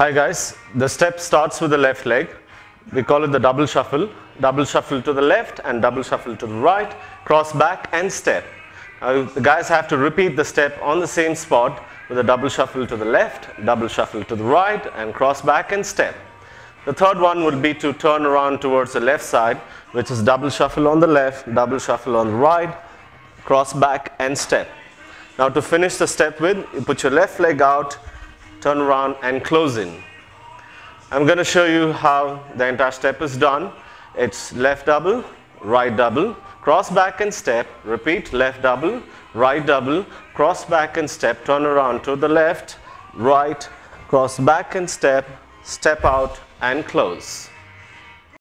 Hi guys, the step starts with the left leg. We call it the double shuffle. Double shuffle to the left and double shuffle to the right, cross back and step. Now, the guys have to repeat the step on the same spot with a double shuffle to the left, double shuffle to the right and cross back and step. The third one would be to turn around towards the left side, which is double shuffle on the left, double shuffle on the right, cross back and step. Now to finish the step with, you put your left leg out, turn around and close in. I'm going to show you how the entire step is done. It's left double, right double, cross back and step, repeat left double, right double, cross back and step, turn around to the left, right, cross back and step, step out and close.